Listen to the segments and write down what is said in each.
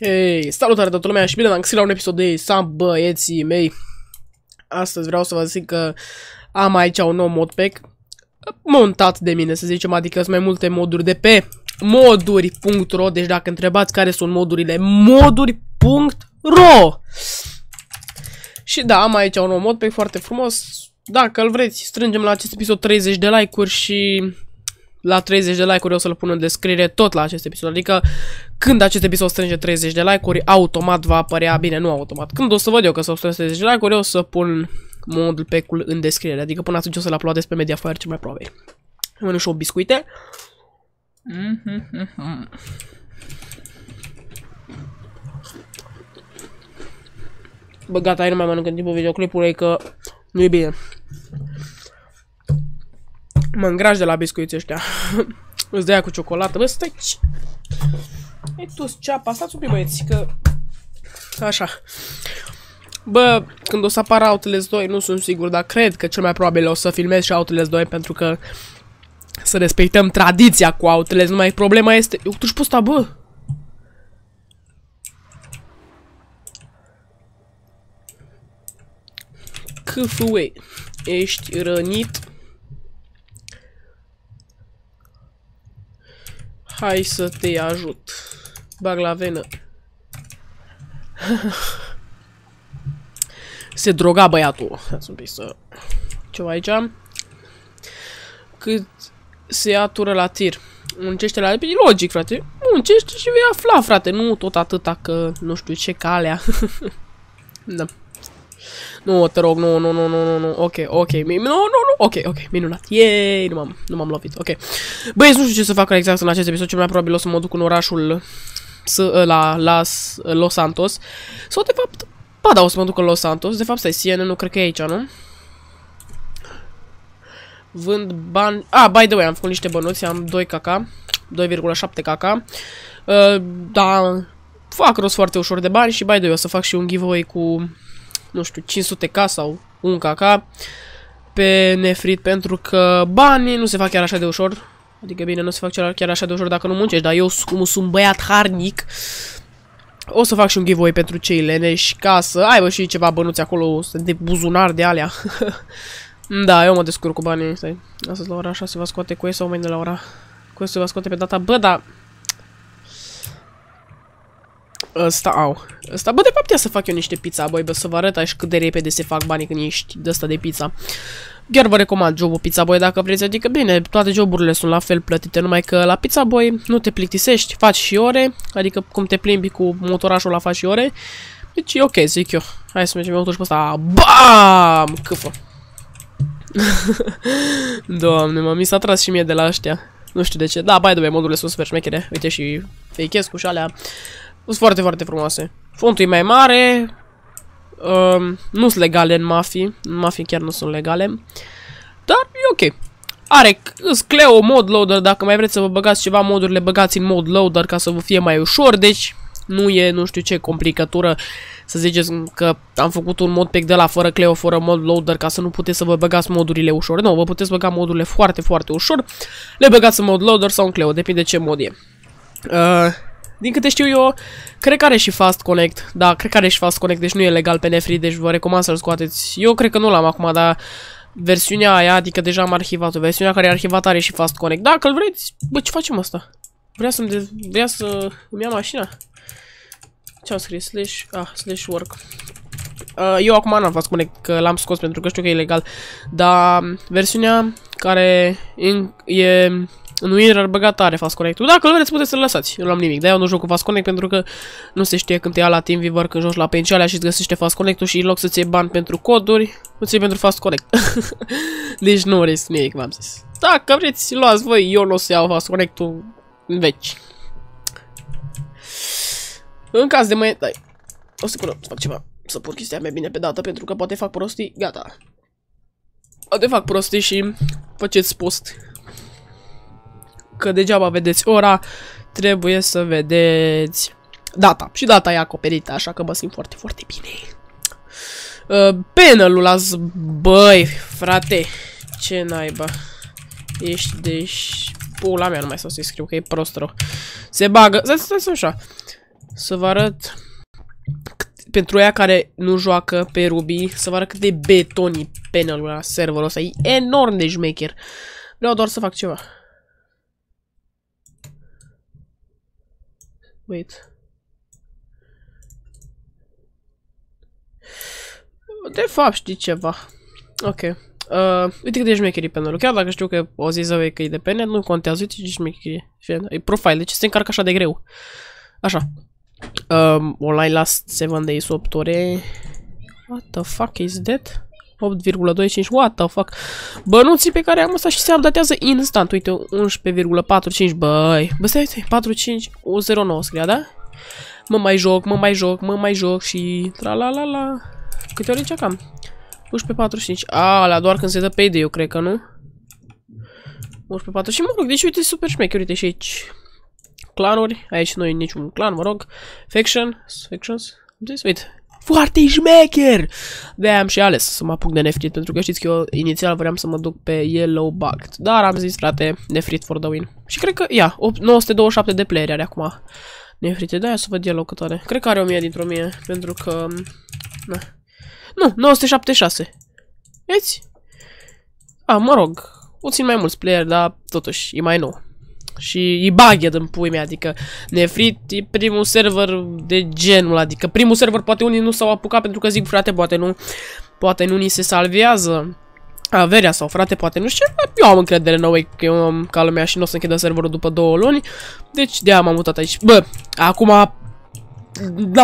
Hei, salutare toată lumea și bine v-am găsit la un episod de Sam băieții mei. Astăzi vreau să vă zic că am aici un nou modpack montat de mine, să zicem, adică sunt mai multe moduri de pe moduri.ro, deci dacă întrebați care sunt modurile, moduri.ro Și da, am aici un nou modpack foarte frumos, dacă îl vreți, strângem la acest episod 30 de like-uri și la 30 de like-uri o să-l pun în descriere tot la acest episod. Adică când acest episod strânge 30 de like-uri, automat va apărea, bine, nu automat. Când o să văd eu că s-au strâns 30 de like-uri, o să pun modul pe-ul în descriere. Adică până atunci o să-l uploadez pe Mediafire cel mai probabil. Mănânc și o biscuite. Bă, gata, ai nu mai mănânc în timpul videoclipului că nu e bine. Mă îngrași de la biscuiți ăștia. Îți dea cu ciocolată. Bă, stai... E tu ceapa. Stați un pic, băieți, că... Așa. Bă, când o să apară Outlast 2, nu sunt sigur, dar cred că cel mai probabil o să filmez și Outlast 2 pentru că să respectăm tradiția cu Outlast. Numai problema este... Eu tu-și posta, bă! Câfâue, ești rănit Hai să te ajut. Bag la venă. Se droga băiatul. Să un pic să... Ceva aici. Cât se atură la tir. Muncește la... E logic, frate. Muncește și vei afla, frate. Nu tot atâta că nu știu ce calea. da. Nu, te rog, nu, nu, nu, nu, nu, nu, ok, ok, nu, nu, nu, ok, ok, minunat, yay, nu m-am, nu m-am lovit, ok. Băi, nu știu ce să fac exact în acest episod, cel mai probabil o să mă duc în orașul la Las, Los Santos, sau de fapt, ba da, o să mă duc în Los Santos, de fapt, stai, Siena, nu cred că e aici, nu? Vând bani, ah, by the way, am făcut niște bănuți, am 2 kk, 2,7 kk, uh, da, fac rost foarte ușor de bani și by the way, o să fac și un giveaway cu nu știu, 500k sau 1kk pe nefrit pentru că banii nu se fac chiar așa de ușor. Adică bine, nu se fac chiar așa de ușor dacă nu muncești, dar eu cum sunt băiat harnic, o să fac și un giveaway pentru cei leneși ca să aibă și ceva bănuți acolo de buzunar de alea. da, eu mă descurc cu banii, stai. Astăzi la ora 6 va scoate cu sau mâine la ora... Cu se va scoate pe data... Bă, dar Ăsta, au. Ăsta, bă, de fapt ia să fac eu niște pizza, băi, bă, să vă arăt așa cât de repede se fac banii când ești de asta de pizza. Chiar vă recomand jobul Pizza Boy dacă vreți, adică bine, toate joburile sunt la fel plătite, numai că la Pizza Boy nu te plictisești, faci și ore, adică cum te plimbi cu motorașul la faci și ore. Deci e ok, zic eu. Hai să mergem motorul pe ăsta. BAM! Câfă. Doamne, mă, mi s-a tras și mie de la ăștia. Nu știu de ce. Da, by the way, modurile sunt super șmechere. Uite și fake și alea. Sunt foarte, foarte frumoase. Fontul e mai mare. Um, nu sunt legale în Mafii. În Mafii chiar nu sunt legale. Dar e ok. Are Cleo mod loader. Dacă mai vreți să vă băgați ceva moduri, le băgați în mod loader ca să vă fie mai ușor. Deci nu e nu știu ce complicătură să ziceți că am făcut un mod de la fără Cleo, fără mod loader ca să nu puteți să vă băgați modurile ușor. Nu, vă puteți băga modurile foarte, foarte ușor. Le băgați în mod loader sau în Cleo, depinde ce mod e. Uh, din câte știu eu, cred că are și Fast Connect. Da, cred că are și Fast Connect, deci nu e legal pe Nefri, deci vă recomand să-l scoateți. Eu cred că nu l-am acum, dar versiunea aia, adică deja am arhivat-o. Versiunea care e arhivată are și Fast Connect. Dacă îl vreți, bă, ce facem asta? Vrea să-mi vrea să îmi ia mașina? Ce am scris? Slash, ah, slash work. Uh, eu acum n-am Fast Connect, că l-am scos pentru că știu că e ilegal. Dar versiunea care e nu era băgat are Fast Connect. Dacă îl vreți, puteți să-l lăsați. Eu nu am nimic. De-aia eu nu joc cu Fast Connect pentru că nu se știe când te ia la TeamViewer, când joci la pencialea și îți găsește Fast Connect-ul și în loc să-ți iei bani pentru coduri, îți iei pentru Fast Connect. deci nu risc nimic, v-am zis. Dacă vreți, luați voi, eu nu o să iau Fast Connect-ul în veci. În caz de mai... Dai. O secundă, să fac ceva. Să pun chestia mea bine pe dată, pentru că poate fac prostii. Gata. Poate fac prostii și faceți post că degeaba vedeți ora, trebuie să vedeți data. Și data e acoperită, așa că mă simt foarte, foarte bine. Uh, panelul las... Băi, frate, ce naiba. Ești deci... Pula mea, nu mai să să-i scriu, că e prost rău. Se bagă... Stai, stai, stai, așa. Să vă arăt pentru ea care nu joacă pe Ruby, să vă arăt cât de betoni panelul la serverul ăsta. E enorm de șmecher. Vreau doar să fac ceva. Wait. De fapt știi ceva. Ok. Uh, uite cât de șmecherii panelul. Chiar dacă știu că o zi să că e de panel, nu contează. Uite ce șmecherie. E profile. De ce se încarcă așa de greu? Așa. Um, online last 7 days, 8 ore. What the fuck is that? 8,25, what the fuck? Bănuții pe care am ăsta și se updatează instant. Uite, 11,45, băi. Bă, stai, stai, 45, 09 scria, da? Mă mai joc, mă mai joc, mă mai joc și... Tra la la la. Câte ore cam? 11.45. A, la doar când se dă payday, eu cred că nu. 11.45, mă rog, deci uite, super șmecher, uite și aici clanuri, aici nu e niciun clan, mă rog. Faction, factions, zis, uite. Foarte șmecher! de am și ales să mă apuc de nefrit, pentru că știți că eu inițial vreau să mă duc pe Yellow Bugged. Dar am zis, frate, nefrit for the win. Și cred că, ia, 927 de playeri are acum. Nefrite, da, să văd Yellow cât are. Cred că are 1000 dintr-o mie, pentru că... Na. Nu, 976. Vezi? A, mă rog, puțin mai mulți player, dar totuși e mai nou. Și e bugged în pui mea, adică Nefrit e primul server de genul, adică primul server poate unii nu s-au apucat pentru că zic frate, poate nu, poate nu ni se salvează averea sau frate, poate nu știu, eu am încredere în Awake, că eu am ca lumea și nu o să închidă serverul după două luni, deci de-aia m-am mutat aici. Bă, acum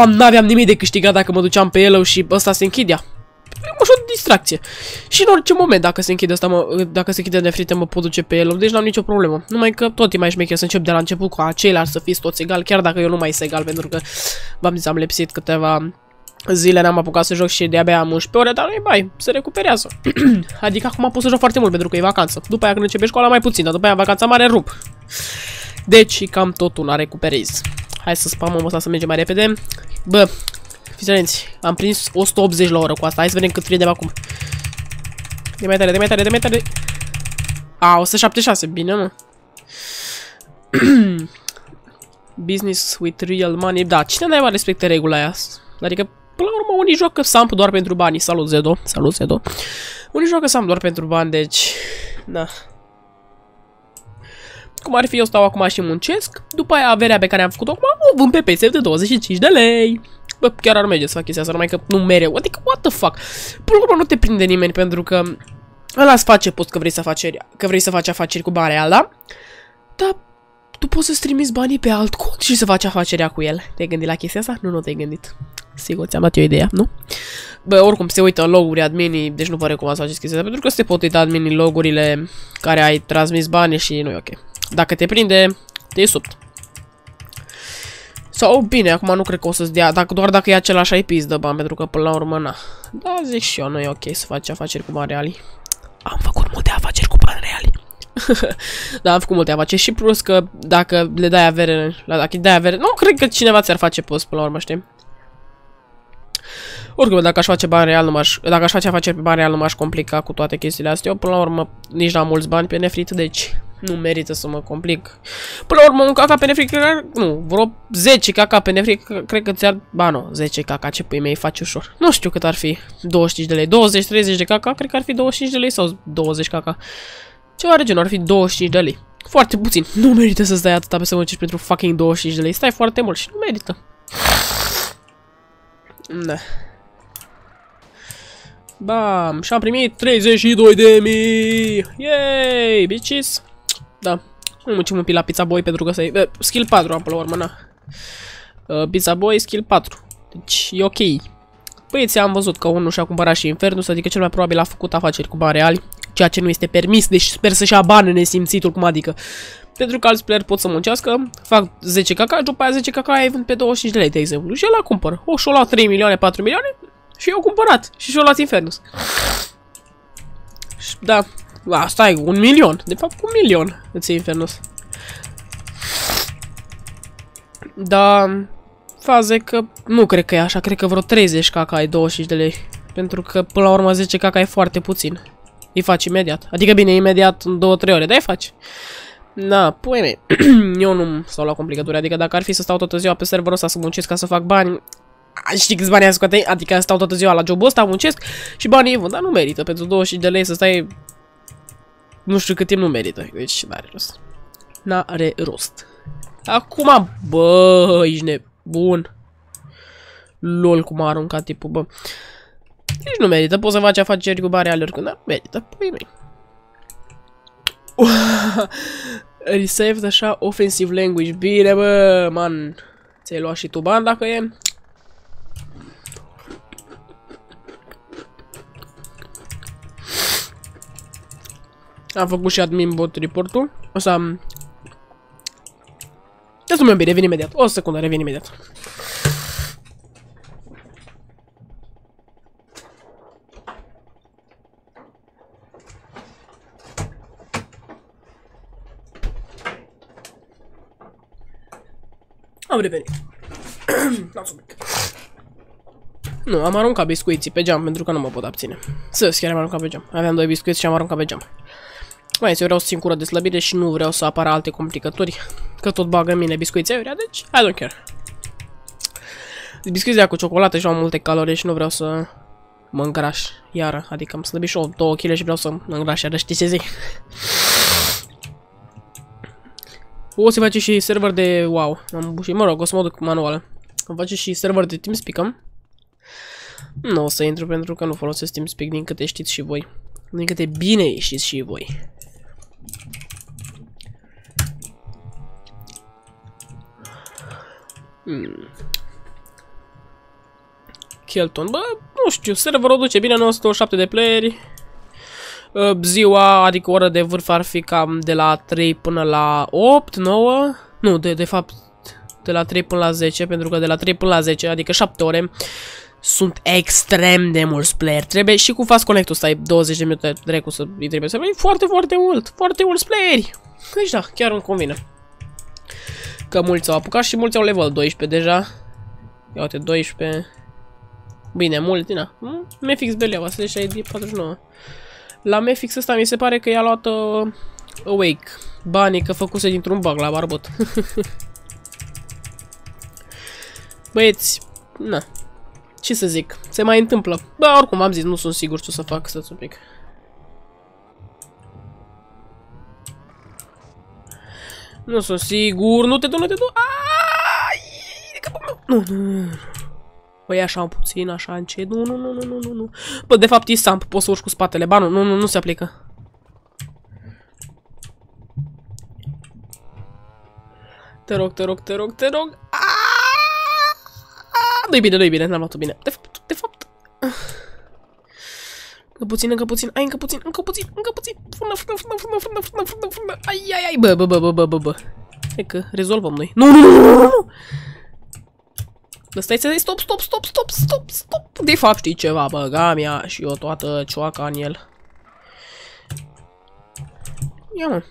n-aveam nimic de câștigat dacă mă duceam pe el și ăsta se închidea ușor distracție. Și în orice moment, dacă se închide asta, mă, dacă se închide nefrite, mă pot duce pe el, deci n-am nicio problemă. Numai că tot e mai șmecher să încep de la început cu aceilalți să fiți toți egal, chiar dacă eu nu mai sunt egal, pentru că v-am zis, am lepsit câteva zile, n-am apucat să joc și de-abia am 11 ore, dar nu e bai, se recuperează. adică acum pot să joc foarte mult, pentru că e vacanță. După aia când începe școala mai puțin, dar după aia vacanța mare rup. Deci cam tot una recuperez. Hai să spamăm asta să mergem mai repede. Bă, Fiți atenți, am prins 180 la oră cu asta. Hai să vedem cât prindem acum. De mai tare, de mai tare, de mai tare. A, 176, bine mă. Business with real money. Da, cine n-ai respecte regula aia? Adică, până la urmă, unii joacă Samp doar pentru bani. Salut, Zedo. Salut, Zedo. Unii joacă Samp doar pentru bani, deci... Da. Cum ar fi, eu stau acum și muncesc. După aia, averea pe care am făcut-o acum, o vând pe PC de 25 de lei bă, chiar ar merge să fac chestia asta, numai că nu mereu. Adică, what the fuck? Până la urmă nu te prinde nimeni pentru că ăla îți face post că vrei să afaceri, că vrei să faci afaceri cu bani real, da? Dar tu poți să-ți trimiți banii pe alt cont și să faci afacerea cu el. Te-ai gândit la chestia asta? Nu, nu te-ai gândit. Sigur, ți-am dat eu ideea, nu? Bă, oricum, se uită în loguri adminii, deci nu vă recomand să faceți chestia asta, pentru că se pot uita adminii logurile care ai transmis bani și nu e ok. Dacă te prinde, te subt. Sau, bine, acum nu cred că o să-ți dea, dacă, doar dacă e același IP îți dă bani, pentru că până la urmă, na. Da, zic și eu, nu e ok să faci afaceri cu bani reali. Am făcut multe afaceri cu bani reali. da, am făcut multe afaceri și plus că dacă le dai avere, la dacă îi dai avere, nu cred că cineva ți-ar face post până la urmă, știi? Oricum, dacă aș face bani real, nu m-aș, dacă aș face afaceri pe bani real, nu m-aș complica cu toate chestiile astea. Eu, până la urmă, nici n-am mulți bani pe nefrit, deci nu merită să mă complic. Până la urmă, un caca pe nefric, nu, vreo 10 caca pe nefric, cred că ți-ar... Ba nu, 10 caca, ce pui mei faci ușor. Nu știu cât ar fi, 25 de lei, 20-30 de caca, cred că ar fi 25 de lei sau 20 caca. Ceva de genul, ar fi 25 de lei. Foarte puțin. Nu merită să stai atâta pe să muncești pentru fucking 25 de lei. Stai foarte mult și nu merită. Da. Bam! Și am primit 32 de mii! Yay! Bitches! Da. Nu muncim un pic la Pizza Boy pentru că să uh, Skill 4 am pe la urmă, na. Uh, pizza Boy, skill 4. Deci e ok. Băieții am văzut că unul și-a cumpărat și Infernus, adică cel mai probabil a făcut afaceri cu bani reali, ceea ce nu este permis, deci sper să-și ia bani nesimțitul, cum adică. Pentru că alți player pot să muncească, fac 10 caca, după aia 10 caca ai vând pe 25 de lei, de exemplu, și el la cumpăr. O, și-o luat 3 milioane, 4 milioane, și eu cumpărat. Și și-o luat Infernus. Da. A, stai, un milion. De fapt, un milion îți Infernus. Da, faze că nu cred că e așa, cred că vreo 30 caca ai 25 de lei. Pentru că până la urmă 10 caca e foarte puțin. Îi faci imediat. Adică bine, imediat în 2-3 ore, dar îi faci. Da, pui mei. Eu nu stau la complicături, adică dacă ar fi să stau toată ziua pe serverul ăsta să muncesc ca să fac bani, știi câți bani scoate? Adică stau toată ziua la jobul ăsta, muncesc și banii vând, dar nu merită. Pentru 20 de lei să stai... Nu știu cât timp nu merită, deci n-are rost. N-are rost. Acum, bă, ești nebun. Lol, cum a aruncat tipul, bă. Deci nu merită, poți să faci afaceri cu bani alergând, dar merită, păi mei. Resaved așa, offensive language. Bine, bă, man. Ți-ai luat și tu bani dacă e? Am făcut și admin bot report-ul. O să am... Ia să mă revin imediat. O secundă, revin imediat. Am revenit. nu, am aruncat biscuiții pe geam pentru că nu mă pot abține. Să, chiar am aruncat pe geam. Aveam doi biscuiți și am aruncat pe geam. Mai eu vreau să țin cură de slăbire și nu vreau să apară alte complicături. Că tot bagă în mine biscuiți aiurea, deci I don't care. Biscuiții cu ciocolată și au multe calorii și nu vreau să mă îngraș iară. Adică am slăbit și 2 kg și vreau să mă îngraș iară, știi ce zic? O să face și server de wow. Am bușit, mă rog, o să mă duc manual. Am face și server de TeamSpeak-am. Nu o să intru pentru că nu folosesc TeamSpeak din câte știți și voi. Din câte bine știți și voi. Hmm. Kelton, bă, nu știu, serverul duce bine 907 de playeri. Uh, ziua, adică ora de vârf ar fi cam de la 3 până la 8, 9. Nu, de, de fapt de la 3 până la 10, pentru că de la 3 până la 10, adică 7 ore, sunt extrem de mulți player. Trebuie și cu fast connect-ul stai 20 de minute drecu să îi trebuie să vei foarte, foarte mult, foarte mulți playeri. Deci da, chiar îmi convine. Că mulți au apucat și mulți au level 12 deja. Ia uite, 12. Bine, mulți, na. Mefix Beleaua, să deși ID 49. La Mefix ăsta mi se pare că i-a luat uh, Awake. Banii că făcuse dintr-un bug la barbot. Băieți, na. Ce să zic, se mai întâmplă. Bă, oricum am zis, nu sunt sigur ce o să fac, să un pic. Nu sunt sigur, nu te du, nu te du. Nu, nu, nu. Păi așa puțin, așa încet. Nu, nu, nu, nu, nu, nu, nu. Bă, de fapt e samp, poți să urci cu spatele. Ba, nu, nu, nu, nu se aplică. Te rog, te rog, te rog, te rog. Nu-i bine, nu-i bine, n-am luat-o bine. De fapt, de fapt... Încă puțin, încă puțin, ai încă puțin, încă puțin, încă puțin. Frână, frână, frână, frână, frână, frână, frână, frână. Ai, ai, ai, bă, bă, bă, bă, bă, bă, bă. Hai că rezolvăm noi. Nu, nu, nu, nu, nu. Bă, stai să stop, stop, stop, stop, stop, stop. De fapt știi ceva, băga mea și eu toată cioaca în el. Ia mă.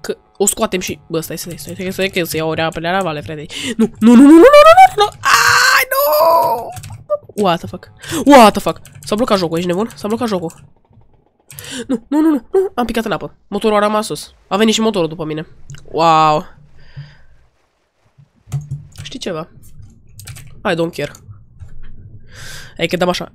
Că o scoatem și... Bă, stai, stai, stai, stai, stai, stai, că să iau o rea pe la vale, frate. Nu, nu, nu, nu, nu, nu, nu, nu, ai, nu! What the fuck? What the fuck? S-a blocat jocul, ești nebun? S-a blocat jocul. Nu, nu, nu, nu, nu, am picat în apă. Motorul a rămas sus. A venit și motorul după mine. Wow. Știi ceva? I don't care. Hai că dăm așa.